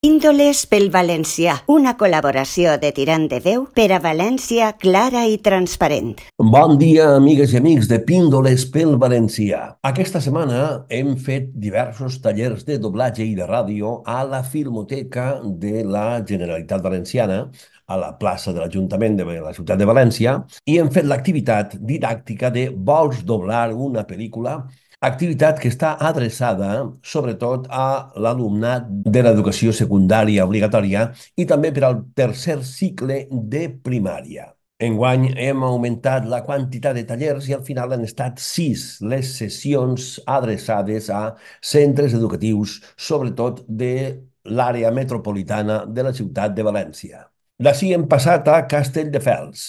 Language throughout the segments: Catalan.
Índoles pel valencià, una col·laboració de Tirant de Veu per a València clara i transparent. Bon dia, amigues i amics de Píndoles pel Valencià. Aquesta setmana hem fet diversos tallers de doblatge i de ràdio a la Filmoteca de la Generalitat Valenciana, a la plaça de l'Ajuntament de la ciutat de València, i hem fet l'activitat didàctica de Vols doblar una pel·lícula? Activitat que està adreçada sobretot a l'alumnat de l'educació secundària obligatòria i també per al tercer cicle de primària. Enguany hem augmentat la quantitat de tallers i al final han estat sis les sessions adreçades a centres educatius, sobretot de l'àrea metropolitana de la ciutat de València. D'ací hem passat a Castelldefels,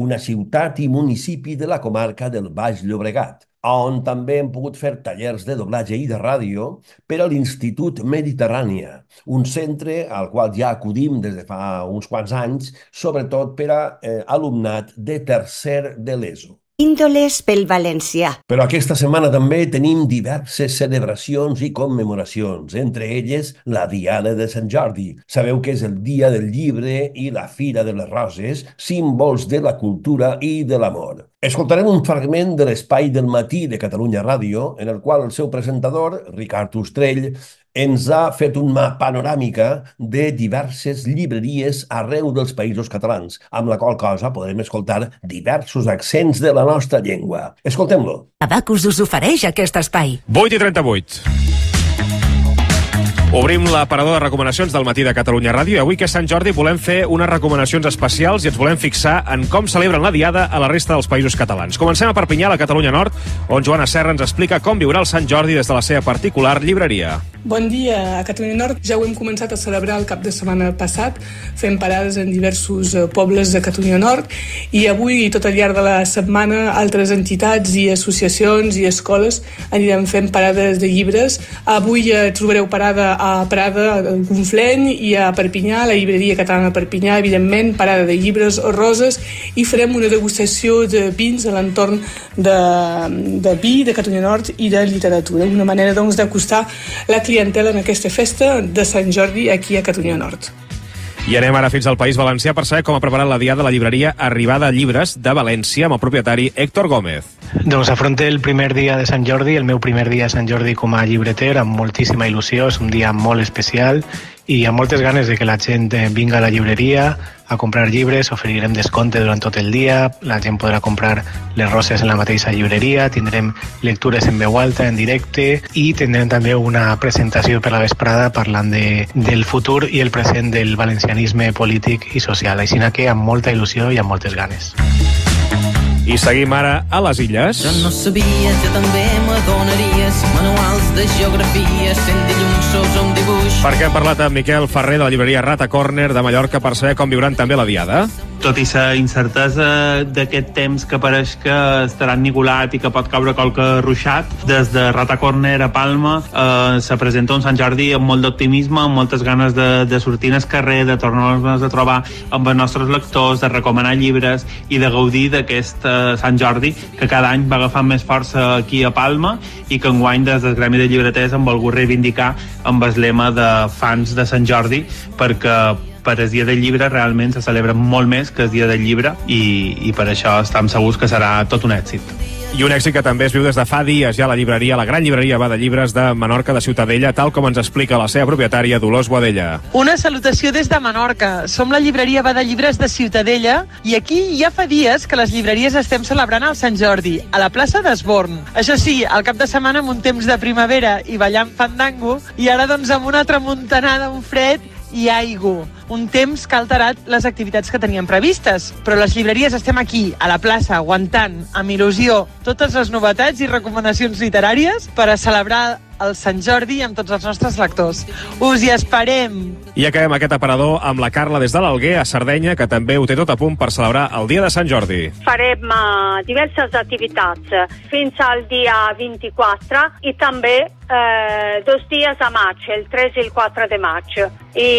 una ciutat i municipi de la comarca del Baix Llobregat on també hem pogut fer tallers de doblatge i de ràdio per a l'Institut Mediterrània, un centre al qual ja acudim des de fa uns quants anys, sobretot per a eh, alumnat de tercer de l'ESO. Índoles pel valencià. Però aquesta setmana també tenim diverses celebracions i commemoracions, entre elles la Diada de Sant Jordi. Sabeu que és el dia del llibre i la Fira de les Roses, símbols de la cultura i de l'amor. Escoltarem un fragment de l'espai del matí de Catalunya Ràdio, en el qual el seu presentador, Ricard Ostrell, ens ha fet una panoràmica de diverses llibreries arreu dels països catalans, amb la qual cosa podrem escoltar diversos accents de la nostra llengua. Escoltem-lo. Abacus us ofereix aquest espai. 8 i 38. Obrim l'aparador de recomanacions del matí de Catalunya Ràdio i avui que és Sant Jordi volem fer unes recomanacions especials i ens volem fixar en com celebren la Diada a la resta dels països catalans. Comencem a Perpinyà, a la Catalunya Nord, on Joana Serra ens explica com viurà el Sant Jordi des de la seva particular llibreria. Bon dia. A Catalunya Nord ja ho hem començat a celebrar el cap de setmana passat, fent parades en diversos eh, pobles de Catalunya Nord i avui i tot al llarg de la setmana altres entitats i associacions i escoles anirem fent parades de llibres. Avui ja trobareu parada a Prada, a Conflent i a Perpinyà, a la llibreria catalana Perpinyà, evidentment, parada de llibres o roses i farem una degustació de vins a l'entorn de, de vi de Catalunya Nord i de literatura. Una manera doncs d'acostar la clientela en aquesta festa de Sant Jordi aquí a Catalunya Nord. I anem ara fins al País Valencià per saber com ha preparat la diada de la llibreria Arribada Llibres de València amb el propietari Héctor Gómez. Doncs afronte el primer dia de Sant Jordi, el meu primer dia de Sant Jordi com a llibreter, amb moltíssima il·lusió, és un dia molt especial i amb moltes ganes de que la gent vinga a la llibreria a comprar llibres, oferirem descompte durant tot el dia, la gent podrà comprar les roses en la mateixa llibreria, tindrem lectures en veu alta, en directe, i tindrem també una presentació per la vesprada parlant de, del futur i el present del valencianisme polític i social. Així que amb molta il·lusió i amb moltes ganes. I seguim ara a les illes. Jo no sabia, jo també m'adonaries manuals de geografia, sent dilluns sos un dibuix. Perquè hem parlat amb Miquel Ferrer de la llibreria Rata Corner de Mallorca per saber com viuran també la diada. Tot i la incertesa d'aquest temps que pareix que estarà ennigolat i que pot caure qualque ruixat, des de Rata Corner a Palma eh, se presenta un Sant Jordi amb molt d'optimisme, amb moltes ganes de, de sortir al carrer, de tornar-nos a trobar amb els nostres lectors, de recomanar llibres i de gaudir d'aquest eh, Sant Jordi que cada any va agafant més força aquí a Palma i que enguany des del Gremi de Llibreters hem volgut reivindicar amb el lema de fans de Sant Jordi perquè per el dia del llibre realment se celebra molt més que el dia del llibre i, i per això estem segurs que serà tot un èxit. I un èxit que també es viu des de fa dies ja a la llibreria, la gran llibreria va de llibres de Menorca de Ciutadella, tal com ens explica la seva propietària, Dolors Boadella. Una salutació des de Menorca. Som la llibreria va de llibres de Ciutadella i aquí ja fa dies que les llibreries estem celebrant el Sant Jordi, a la plaça d'Esborn. Això sí, al cap de setmana amb un temps de primavera i ballant fandango i ara doncs amb una tramuntanada, un fred i aigua. Un temps que ha alterat les activitats que teníem previstes. Però les llibreries estem aquí, a la plaça, aguantant, amb il·lusió, totes les novetats i recomanacions literàries per a celebrar el Sant Jordi amb tots els nostres lectors. Us hi esperem! I acabem aquest aparador amb la Carla des de l'Alguer, a Sardenya, que també ho té tot a punt per celebrar el dia de Sant Jordi. Farem uh, diverses activitats fins al dia 24 i també eh, dos dies a maig, el 3 i el 4 de maig. I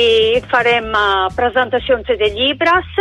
farem uh, presentacions de llibres,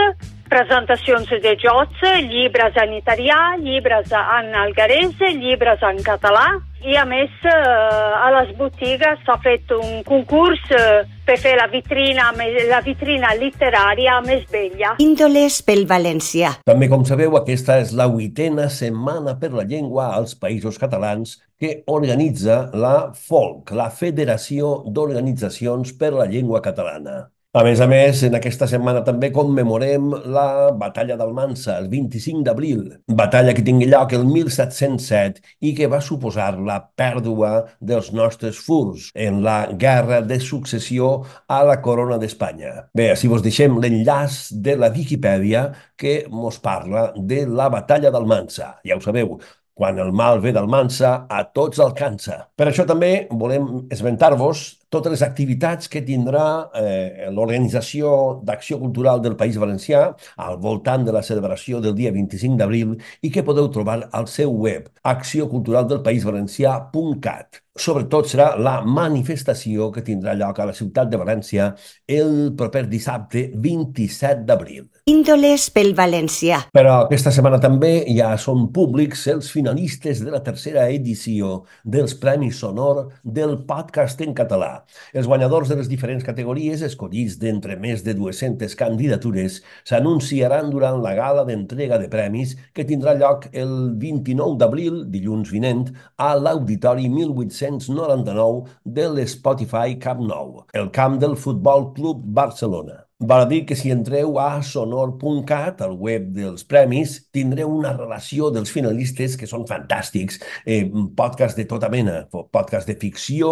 presentacions de jocs, llibres en italià, llibres en algarès, llibres en català i a més eh, a les botigues s'ha fet un concurs eh, per fer la vitrina, la vitrina literària més vella. Índoles pel valencià. També, com sabeu, aquesta és la vuitena setmana per la llengua als països catalans que organitza la FOLC, la Federació d'Organitzacions per la Llengua Catalana. A més a més, en aquesta setmana també commemorem la batalla d'Almansa, el 25 d'abril, batalla que tingui lloc el 1707 i que va suposar la pèrdua dels nostres furs en la guerra de successió a la corona d'Espanya. Bé, així vos deixem l'enllaç de la Viquipèdia que mos parla de la batalla d'Almansa. Ja ho sabeu, quan el mal ve d'Almansa, a tots alcança. Per això també volem esmentar-vos totes les activitats que tindrà eh, l'Organització d'Acció Cultural del País Valencià al voltant de la celebració del dia 25 d'abril i que podeu trobar al seu web accióculturaldelpaísvalencià.cat. Sobretot serà la manifestació que tindrà lloc a la ciutat de València el proper dissabte 27 d'abril. Índoles pel valencià. Però aquesta setmana també ja són públics els finalistes de la tercera edició dels Premis Sonor del podcast en català. Els guanyadors de les diferents categories, escollits d'entre més de 200 candidatures, s'anunciaran durant la gala d'entrega de premis que tindrà lloc el 29 d'abril, dilluns vinent, a l'Auditori 1899 de l'Spotify Camp Nou, el camp del Futbol Club Barcelona. Val a dir que si entreu a sonor.cat, al web dels premis, tindreu una relació dels finalistes que són fantàstics. Eh, podcast de tota mena, podcast de ficció,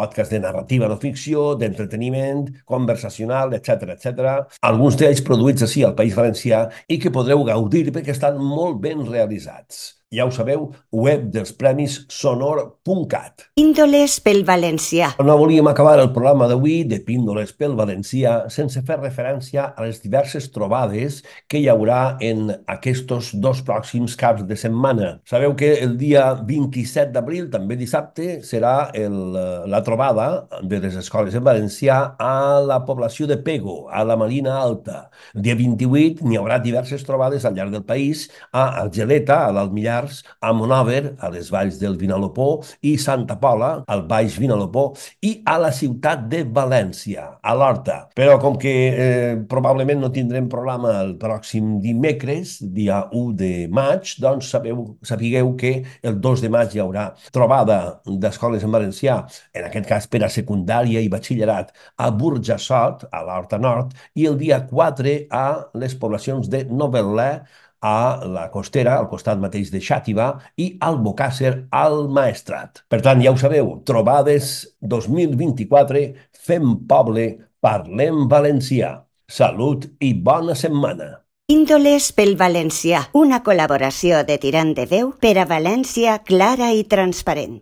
podcast de narrativa no ficció, d'entreteniment, conversacional, etc etc. Alguns d'ells produïts així al País Valencià i que podreu gaudir perquè estan molt ben realitzats ja ho sabeu, web dels Premis Sonor.cat. Píndoles pel valencià. No volíem acabar el programa d'avui de Píndoles pel valencià sense fer referència a les diverses trobades que hi haurà en aquests dos pròxims caps de setmana. Sabeu que el dia 27 d'abril, també dissabte, serà el, la trobada de les escoles en valencià a la població de Pego, a la Marina Alta. El dia 28 n'hi haurà diverses trobades al llarg del país a Argeleta, a l'Almillar, Pallars, a Monòver, a les valls del Vinalopó, i Santa Pola, al Baix Vinalopó, i a la ciutat de València, a l'Horta. Però com que eh, probablement no tindrem programa el pròxim dimecres, dia 1 de maig, doncs sabeu, sapigueu que el 2 de maig hi haurà trobada d'escoles en valencià, en aquest cas per a secundària i batxillerat, a Burjassot, a l'Horta Nord, i el dia 4 a les poblacions de Novel·là, a la costera, al costat mateix de Xàtiva, i al Bocàsser, al Maestrat. Per tant, ja ho sabeu, trobades 2024, fem poble, parlem valencià. Salut i bona setmana. Índoles pel valencià, una col·laboració de Tirant de Déu per a València clara i transparent.